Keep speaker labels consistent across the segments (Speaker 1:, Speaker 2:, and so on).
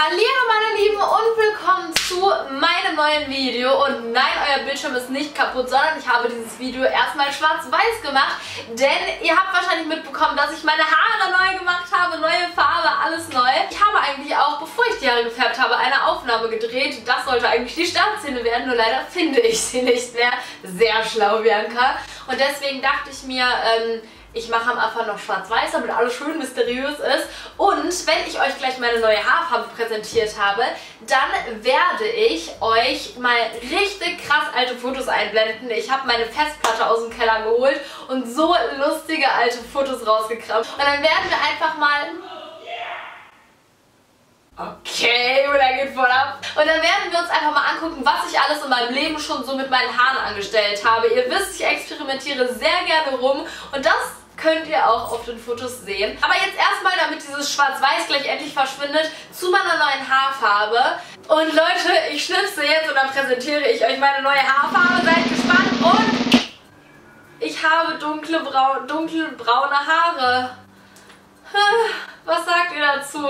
Speaker 1: Hallo meine Lieben und willkommen zu meinem neuen Video und nein, euer Bildschirm ist nicht kaputt, sondern ich habe dieses Video erstmal schwarz-weiß gemacht, denn ihr habt wahrscheinlich mitbekommen, dass ich meine Haare neu gemacht habe, neue Farbe, alles neu. Ich habe eigentlich auch, bevor ich die Haare gefärbt habe, eine Aufnahme gedreht. Das sollte eigentlich die Startszene werden, nur leider finde ich sie nicht mehr. Sehr schlau, Bianca. Und deswegen dachte ich mir, ähm, ich mache am Anfang noch schwarz-weiß, damit alles schön mysteriös ist. Und wenn ich euch gleich meine neue Haarfarbe präsentiert habe, dann werde ich euch mal richtig krass alte Fotos einblenden. Ich habe meine Festplatte aus dem Keller geholt und so lustige alte Fotos rausgekramt. Und dann werden wir einfach mal Okay, oder geht voll ab. Und dann werden wir uns einfach mal angucken, was ich alles in meinem Leben schon so mit meinen Haaren angestellt habe. Ihr wisst, ich experimentiere sehr gerne rum und das könnt ihr auch auf den Fotos sehen. Aber jetzt erstmal, damit dieses Schwarz-Weiß gleich endlich verschwindet, zu meiner neuen Haarfarbe. Und Leute, ich schnipse jetzt und dann präsentiere ich euch meine neue Haarfarbe. Seid gespannt und ich habe dunkle, brau dunkelbraune Haare. Was sagt ihr dazu?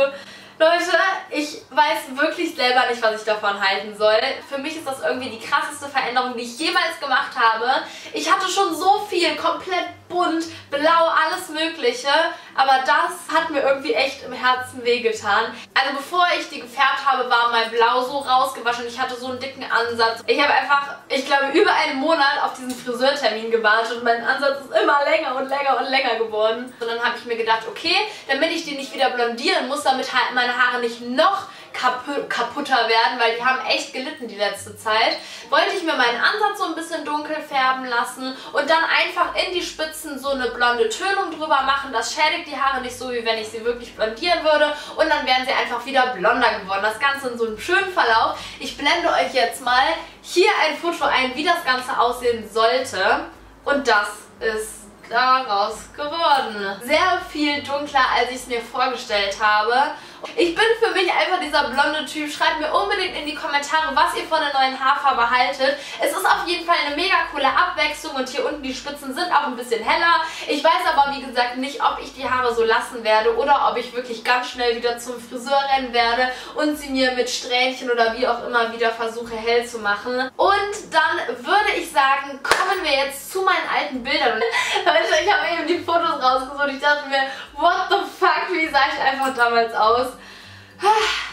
Speaker 1: Leute, ich weiß wirklich selber nicht, was ich davon halten soll. Für mich ist das irgendwie die krasseste Veränderung, die ich jemals gemacht habe. Ich hatte schon so viel, komplett bunt, blau, alles mögliche. Aber das hat mir irgendwie echt im Herzen wehgetan. Also bevor ich die gefärbt habe, war mein Blau so rausgewaschen. Ich hatte so einen dicken Ansatz. Ich habe einfach, ich glaube, über einen Monat auf diesen Friseurtermin gewartet und mein Ansatz ist immer länger und länger und länger geworden. Und dann habe ich mir gedacht, okay, damit ich die nicht wieder blondieren muss, damit halt meine Haare nicht noch kaputter werden, weil die haben echt gelitten die letzte Zeit, wollte ich mir meinen Ansatz so ein bisschen dunkel färben lassen und dann einfach in die Spitzen so eine blonde Tönung drüber machen. Das schädigt die Haare nicht so, wie wenn ich sie wirklich blondieren würde und dann wären sie einfach wieder blonder geworden. Das Ganze in so einem schönen Verlauf. Ich blende euch jetzt mal hier ein Foto ein, wie das Ganze aussehen sollte und das ist daraus geworden. Sehr viel dunkler, als ich es mir vorgestellt habe. Ich bin für mich einfach dieser blonde Typ. Schreibt mir unbedingt in die Kommentare, was ihr von der neuen Haarfarbe haltet. Es ist auf jeden Fall eine mega coole Abwechslung und hier unten die Spitzen sind auch ein bisschen heller. Ich weiß aber, wie gesagt, nicht, ob ich die Haare so lassen werde oder ob ich wirklich ganz schnell wieder zum Friseur rennen werde und sie mir mit Strähnchen oder wie auch immer wieder versuche hell zu machen. Und dann würde ich sagen, kommen wir jetzt zu meinen alten Bildern. Leute, ich habe eben die Fotos rausgesucht. Ich dachte mir, what the fuck, wie sah ich einfach damals aus?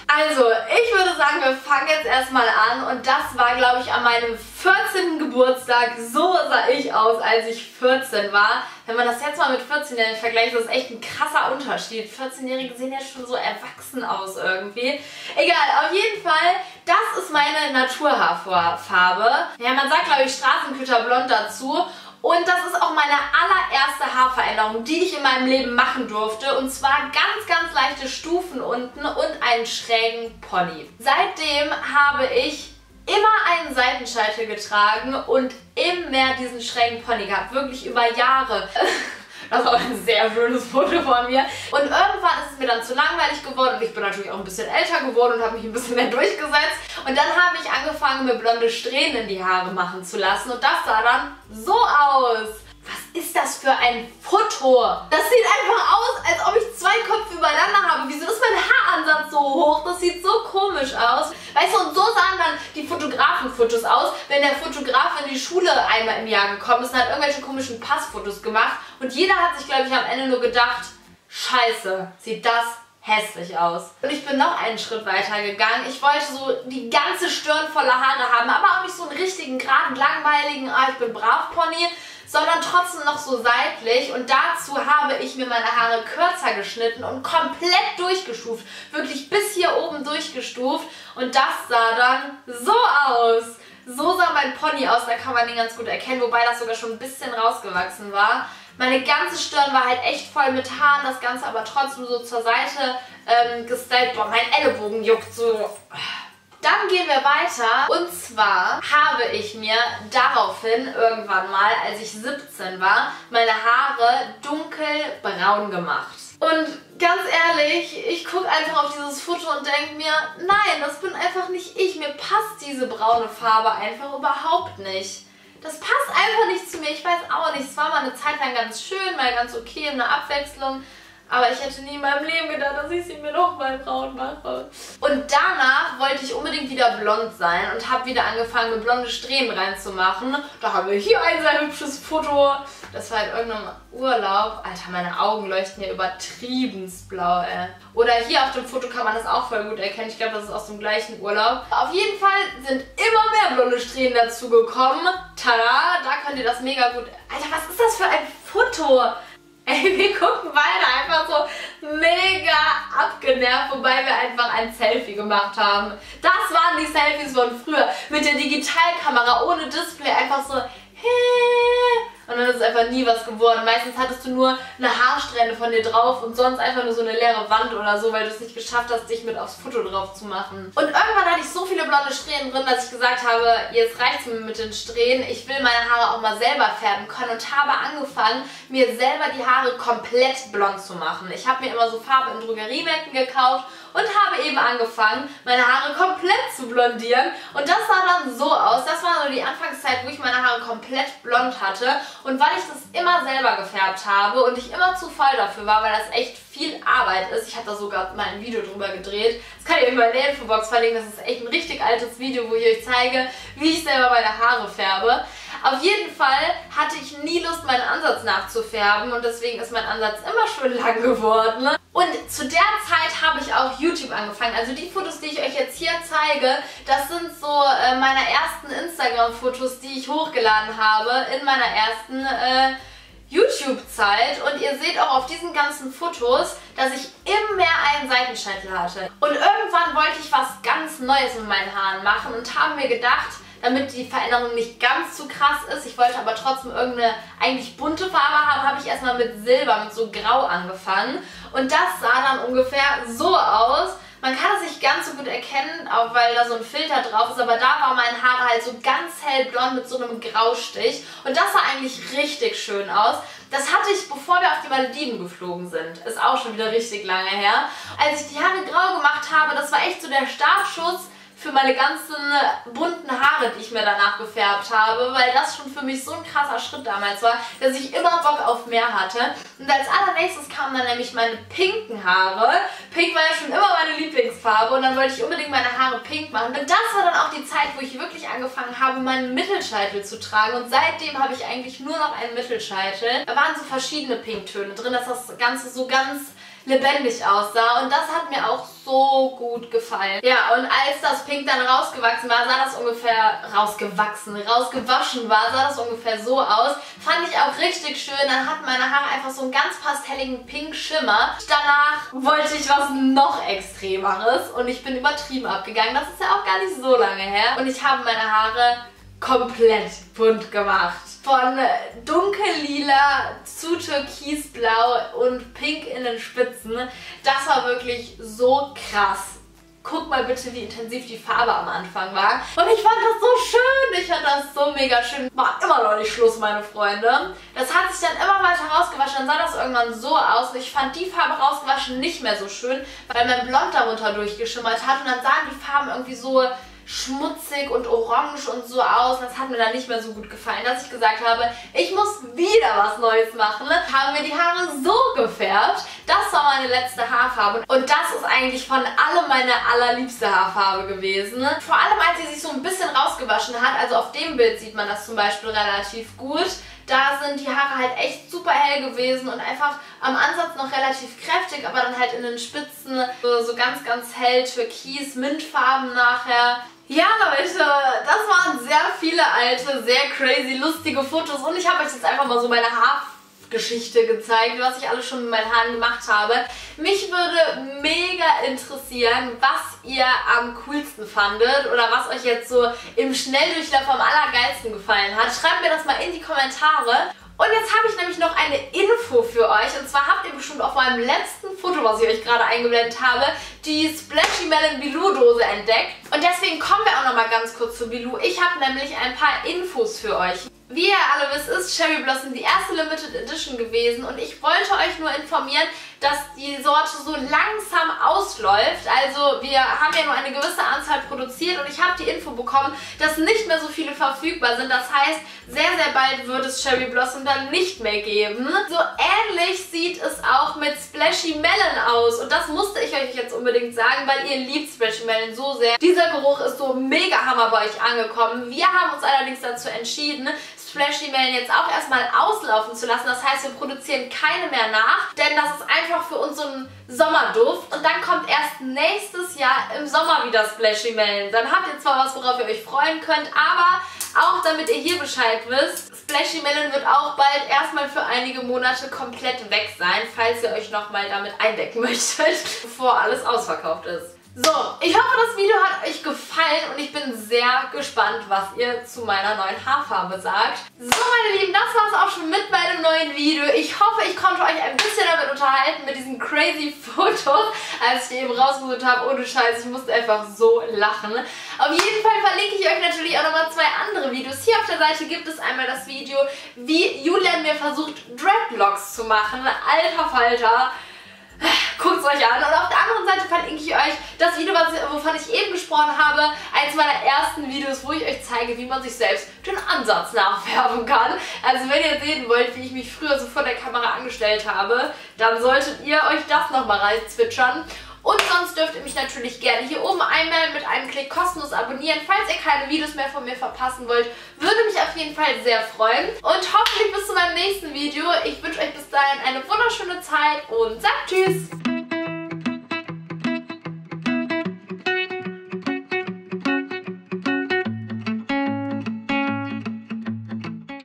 Speaker 1: Also, ich würde sagen, wir fangen jetzt erstmal an und das war, glaube ich, an meinem 14. Geburtstag. So sah ich aus, als ich 14 war. Wenn man das jetzt mal mit 14-Jährigen vergleicht, das ist echt ein krasser Unterschied. 14-Jährige sehen ja schon so erwachsen aus irgendwie. Egal, auf jeden Fall, das ist meine Naturhaarfarbe. Ja, man sagt, glaube ich, Straßenköterblond dazu. Und das ist auch meine allererste Haarveränderung, die ich in meinem Leben machen durfte. Und zwar ganz, ganz leichte Stufen unten und einen schrägen Pony. Seitdem habe ich immer einen Seitenscheitel getragen und immer diesen schrägen Pony gehabt. Wirklich über Jahre. Das auch ein sehr schönes Foto von mir. Und irgendwann ist es mir dann zu langweilig geworden und ich bin natürlich auch ein bisschen älter geworden und habe mich ein bisschen mehr durchgesetzt. Und dann habe ich angefangen, mir blonde Strähnen in die Haare machen zu lassen und das sah dann so aus. Was ist das für ein Foto? Das sieht einfach aus, als ob ich zwei Köpfe übereinander habe. Wieso ist mein Haaransatz so hoch? Das sieht so komisch aus. Weißt du, und so sahen dann die Fotografenfotos aus, wenn der Fotograf in die Schule einmal im Jahr gekommen ist und hat irgendwelche komischen Passfotos gemacht. Und jeder hat sich, glaube ich, am Ende nur gedacht, scheiße, sieht das hässlich aus. Und ich bin noch einen Schritt weiter gegangen. Ich wollte so die ganze Stirn voller Haare haben, aber auch nicht so einen richtigen, geraden, langweiligen, ah, ich bin brav Pony, sondern trotzdem noch so seitlich. Und dazu habe ich mir meine Haare kürzer geschnitten und komplett durchgestuft. Wirklich bis hier oben durchgestuft. Und das sah dann so aus. So sah mein Pony aus, da kann man den ganz gut erkennen, wobei das sogar schon ein bisschen rausgewachsen war. Meine ganze Stirn war halt echt voll mit Haaren, das Ganze aber trotzdem so zur Seite ähm, gestylt. Boah, mein Ellenbogen juckt so. Dann gehen wir weiter und zwar habe ich mir daraufhin irgendwann mal, als ich 17 war, meine Haare dunkelbraun gemacht. Und ganz ehrlich, ich gucke einfach auf dieses Foto und denke mir, nein, das bin einfach nicht ich. Mir passt diese braune Farbe einfach überhaupt nicht. Das passt einfach nicht zu mir. Ich weiß auch nicht. Es war mal eine Zeit lang ganz schön, mal ganz okay, eine Abwechslung. Aber ich hätte nie in meinem Leben gedacht, dass ich sie mir noch mal braun mache. Und danach wollte ich unbedingt wieder blond sein und habe wieder angefangen, mit blonde Strähnen reinzumachen. Da haben wir hier ein sehr hübsches Foto. Das war in irgendeinem Urlaub. Alter, meine Augen leuchten hier übertriebenst blau, ey. Oder hier auf dem Foto kann man das auch voll gut erkennen. Ich glaube, das ist aus dem gleichen Urlaub. Auf jeden Fall sind immer mehr blonde Strähnen dazugekommen. Tada, da könnt ihr das mega gut... Alter, was ist das für ein Foto? Ey, wir gucken beide einfach so mega abgenervt, wobei wir einfach ein Selfie gemacht haben. Das waren die Selfies von früher. Mit der Digitalkamera ohne Display. Einfach so, hey. Und dann ist es einfach nie was geworden. Meistens hattest du nur eine Haarsträhne von dir drauf und sonst einfach nur so eine leere Wand oder so, weil du es nicht geschafft hast, dich mit aufs Foto drauf zu machen. Und irgendwann hatte ich so viele blonde Strähnen drin, dass ich gesagt habe, jetzt reicht's mir mit den Strähnen. Ich will meine Haare auch mal selber färben können und habe angefangen, mir selber die Haare komplett blond zu machen. Ich habe mir immer so Farbe in Drogeriemärkten gekauft und habe eben angefangen, meine Haare komplett zu blondieren. Und das sah dann so aus. Das war so die Anfangszeit, wo ich meine Haare komplett blond hatte. Und weil ich das immer selber gefärbt habe und ich immer zu faul dafür war, weil das echt viel Arbeit ist. Ich habe da sogar mal ein Video drüber gedreht. Das kann ich euch mal in der Infobox verlinken. Das ist echt ein richtig altes Video, wo ich euch zeige, wie ich selber meine Haare färbe. Auf jeden Fall hatte ich nie Lust, meinen Ansatz nachzufärben und deswegen ist mein Ansatz immer schön lang geworden. Und zu der Zeit habe ich auch YouTube angefangen. Also die Fotos, die ich euch jetzt hier zeige, das sind so äh, meine ersten Instagram-Fotos, die ich hochgeladen habe in meiner ersten äh, YouTube-Zeit. Und ihr seht auch auf diesen ganzen Fotos, dass ich immer mehr einen Seitenscheitel hatte. Und irgendwann wollte ich was ganz Neues mit meinen Haaren machen und habe mir gedacht, damit die Veränderung nicht ganz zu krass ist. Ich wollte aber trotzdem irgendeine eigentlich bunte Farbe haben, habe ich erstmal mit Silber, mit so Grau angefangen. Und das sah dann ungefähr so aus. Man kann es nicht ganz so gut erkennen, auch weil da so ein Filter drauf ist, aber da war mein Haar halt so ganz hellblond mit so einem Graustich. Und das sah eigentlich richtig schön aus. Das hatte ich, bevor wir auf die Malediven geflogen sind. Ist auch schon wieder richtig lange her. Als ich die Haare grau gemacht habe, das war echt so der Startschuss für meine ganzen bunten Haare, die ich mir danach gefärbt habe, weil das schon für mich so ein krasser Schritt damals war, dass ich immer Bock auf mehr hatte. Und als allernächstes kamen dann nämlich meine pinken Haare. Pink war ja schon immer meine Lieblingsfarbe und dann wollte ich unbedingt meine Haare pink machen. Und das war dann auch die Zeit, wo ich wirklich angefangen habe, meinen Mittelscheitel zu tragen. Und seitdem habe ich eigentlich nur noch einen Mittelscheitel. Da waren so verschiedene Pinktöne drin, dass das Ganze so ganz lebendig aussah und das hat mir auch so gut gefallen. Ja, und als das Pink dann rausgewachsen war, sah das ungefähr rausgewachsen, rausgewaschen war, sah das ungefähr so aus. Fand ich auch richtig schön. Dann hatten meine Haare einfach so einen ganz pastelligen Pink Schimmer. Danach wollte ich was noch Extremeres und ich bin übertrieben abgegangen. Das ist ja auch gar nicht so lange her. Und ich habe meine Haare komplett bunt gemacht. Von dunkellila zu türkisblau und pink in den Spitzen. Das war wirklich so krass. Guck mal bitte, wie intensiv die Farbe am Anfang war. Und ich fand das so schön. Ich fand das so mega schön. War immer noch nicht Schluss, meine Freunde. Das hat sich dann immer weiter rausgewaschen. Dann sah das irgendwann so aus. Und ich fand die Farbe rausgewaschen nicht mehr so schön, weil mein Blond darunter durchgeschimmert hat. Und dann sahen die Farben irgendwie so schmutzig und orange und so aus. Das hat mir dann nicht mehr so gut gefallen, dass ich gesagt habe, ich muss wieder was Neues machen. Haben mir die Haare so gefärbt. Das war meine letzte Haarfarbe. Und das ist eigentlich von allem meine allerliebste Haarfarbe gewesen. Vor allem, als sie sich so ein bisschen rausgewaschen hat. Also auf dem Bild sieht man das zum Beispiel relativ gut. Da sind die Haare halt echt super hell gewesen und einfach am Ansatz noch relativ kräftig, aber dann halt in den Spitzen so, so ganz, ganz hell türkis, Mintfarben nachher. Ja, Leute, das waren sehr viele alte, sehr crazy, lustige Fotos und ich habe euch jetzt einfach mal so meine Haargeschichte gezeigt, was ich alles schon mit meinen Haaren gemacht habe. Mich würde mega interessieren, was ihr am coolsten fandet oder was euch jetzt so im Schnelldurchlauf am allergeilsten gefallen hat. Schreibt mir das mal in die Kommentare. Und jetzt habe ich nämlich noch eine Info für euch. Und zwar habt ihr bestimmt auf meinem letzten Foto, was ich euch gerade eingeblendet habe, die Splashy Melon Bilou Dose entdeckt. Und deswegen kommen wir auch nochmal ganz kurz zu Bilou. Ich habe nämlich ein paar Infos für euch. Wie ihr alle wisst, ist Cherry Blossom die erste Limited Edition gewesen und ich wollte euch nur informieren, dass die Sorte so langsam ausläuft. Also wir haben ja nur eine gewisse Anzahl produziert und ich habe die Info bekommen, dass nicht mehr so viele verfügbar sind. Das heißt, sehr, sehr bald wird es Cherry Blossom dann nicht mehr geben. So ähnlich sieht es auch mit Splashy Melon aus und das musste ich euch jetzt unbedingt sagen, weil ihr liebt Splashy Melon so sehr. Dieser Geruch ist so mega hammer bei euch angekommen. Wir haben uns allerdings dazu entschieden, Splashy Melon jetzt auch erstmal auslaufen zu lassen. Das heißt, wir produzieren keine mehr nach, denn das ist einfach für uns so ein Sommerduft. Und dann kommt erst nächstes Jahr im Sommer wieder Splashy Melon. Dann habt ihr zwar was, worauf ihr euch freuen könnt, aber auch damit ihr hier Bescheid wisst, Splashy Melon wird auch bald erstmal für einige Monate komplett weg sein, falls ihr euch nochmal damit eindecken möchtet, bevor alles ausverkauft ist. So, ich hoffe, das Video hat euch gefallen und ich bin sehr gespannt, was ihr zu meiner neuen Haarfarbe sagt. So, meine Lieben, das war es auch schon mit meinem neuen Video. Ich hoffe, ich konnte euch ein bisschen damit unterhalten, mit diesen crazy Fotos, als ich die eben rausgesucht habe. Ohne Scheiß, ich musste einfach so lachen. Auf jeden Fall verlinke ich euch natürlich auch nochmal zwei andere Videos. Hier auf der Seite gibt es einmal das Video, wie Julian mir versucht, Dreadlocks zu machen. Alter Falter. Guckt es euch an. Und auf der anderen Seite verlinke ich euch das Video, wovon ich eben gesprochen habe. Eins meiner ersten Videos, wo ich euch zeige, wie man sich selbst den Ansatz nachfärben kann. Also wenn ihr sehen wollt, wie ich mich früher so vor der Kamera angestellt habe, dann solltet ihr euch das nochmal reinzwitschern. Und sonst dürft ihr mich natürlich gerne hier oben einmal mit einem Klick kostenlos abonnieren, falls ihr keine Videos mehr von mir verpassen wollt. Würde mich auf jeden Fall sehr freuen. Und hoffentlich bis zu meinem nächsten Video. Ich wünsche euch bis dahin eine wunderschöne Zeit und sagt Tschüss!